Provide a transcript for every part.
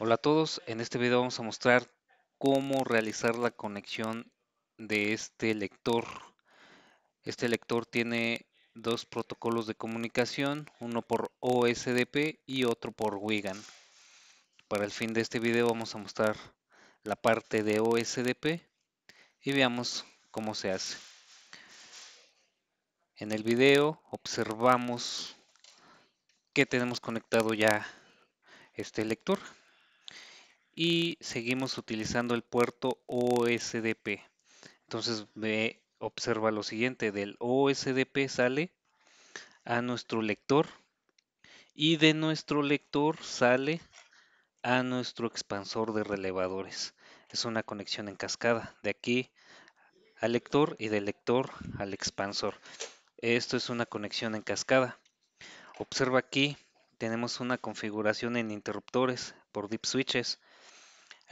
Hola a todos, en este video vamos a mostrar cómo realizar la conexión de este lector. Este lector tiene dos protocolos de comunicación, uno por OSDP y otro por WIGAN. Para el fin de este video vamos a mostrar la parte de OSDP y veamos cómo se hace. En el video observamos que tenemos conectado ya este lector y seguimos utilizando el puerto OSDP. Entonces observa lo siguiente, del OSDP sale a nuestro lector y de nuestro lector sale a nuestro expansor de relevadores. Es una conexión en cascada, de aquí al lector y del lector al expansor. Esto es una conexión en cascada. Observa aquí, tenemos una configuración en interruptores por deep switches.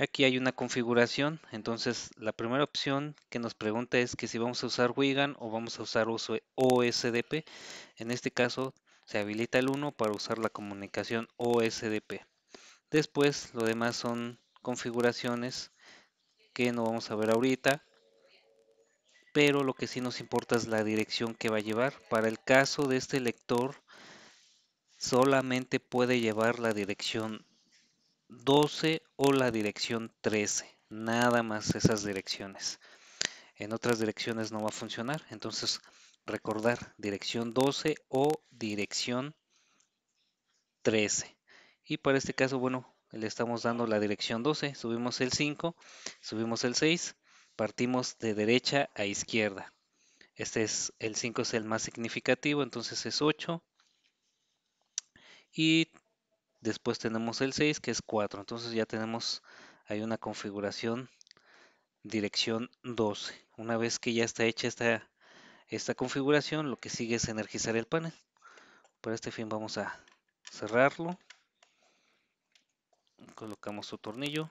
Aquí hay una configuración, entonces la primera opción que nos pregunta es que si vamos a usar WIGAN o vamos a usar OSDP. En este caso se habilita el 1 para usar la comunicación OSDP. Después lo demás son configuraciones que no vamos a ver ahorita, pero lo que sí nos importa es la dirección que va a llevar. Para el caso de este lector solamente puede llevar la dirección 12 o la dirección 13. Nada más esas direcciones. En otras direcciones no va a funcionar. Entonces, recordar dirección 12 o dirección 13. Y para este caso, bueno, le estamos dando la dirección 12. Subimos el 5, subimos el 6, partimos de derecha a izquierda. Este es el 5 es el más significativo, entonces es 8. Y Después tenemos el 6 que es 4. Entonces ya tenemos hay una configuración dirección 12. Una vez que ya está hecha esta, esta configuración, lo que sigue es energizar el panel. Para este fin vamos a cerrarlo. Colocamos su tornillo.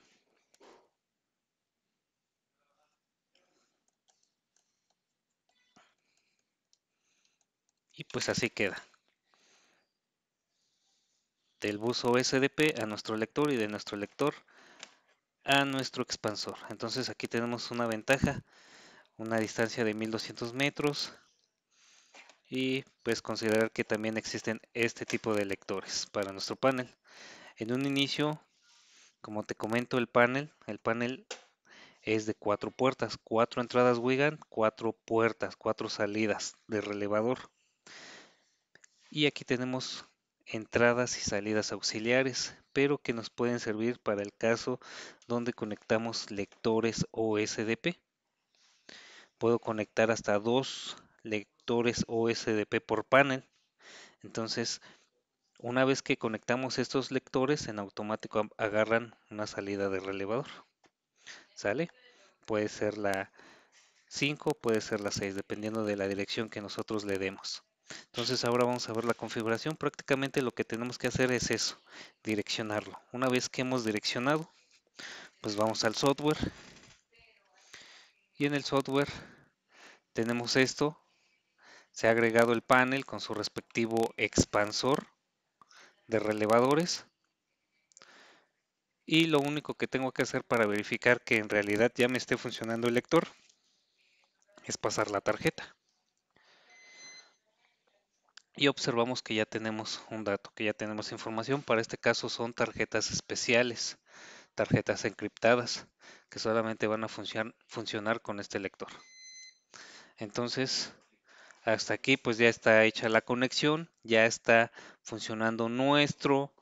Y pues así queda del bus OSDP a nuestro lector y de nuestro lector a nuestro expansor. Entonces aquí tenemos una ventaja, una distancia de 1200 metros y pues considerar que también existen este tipo de lectores para nuestro panel. En un inicio, como te comento, el panel, el panel es de cuatro puertas, cuatro entradas Wigan, cuatro puertas, cuatro salidas de relevador. Y aquí tenemos entradas y salidas auxiliares, pero que nos pueden servir para el caso donde conectamos lectores OSDP. Puedo conectar hasta dos lectores OSDP por panel. Entonces, una vez que conectamos estos lectores, en automático agarran una salida de relevador. ¿Sale? Puede ser la 5, puede ser la 6, dependiendo de la dirección que nosotros le demos. Entonces ahora vamos a ver la configuración. Prácticamente lo que tenemos que hacer es eso, direccionarlo. Una vez que hemos direccionado, pues vamos al software. Y en el software tenemos esto. Se ha agregado el panel con su respectivo expansor de relevadores. Y lo único que tengo que hacer para verificar que en realidad ya me esté funcionando el lector es pasar la tarjeta y observamos que ya tenemos un dato, que ya tenemos información. Para este caso son tarjetas especiales, tarjetas encriptadas, que solamente van a funcionar con este lector. Entonces, hasta aquí pues ya está hecha la conexión, ya está funcionando nuestro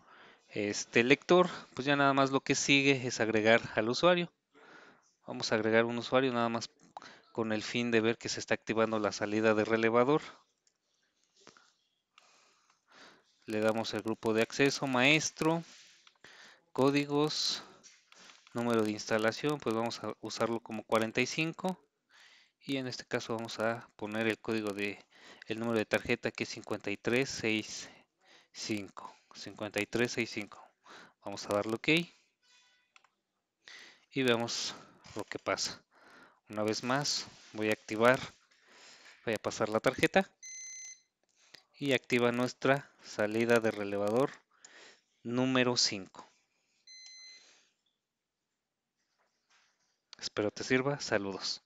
este lector. Pues ya nada más lo que sigue es agregar al usuario. Vamos a agregar un usuario nada más con el fin de ver que se está activando la salida de relevador le damos el grupo de acceso maestro, códigos, número de instalación, pues vamos a usarlo como 45 y en este caso vamos a poner el código de el número de tarjeta que es 5365 5365 vamos a darle ok. Y veamos lo que pasa. Una vez más voy a activar voy a pasar la tarjeta y activa nuestra salida de relevador número 5. Espero te sirva. Saludos.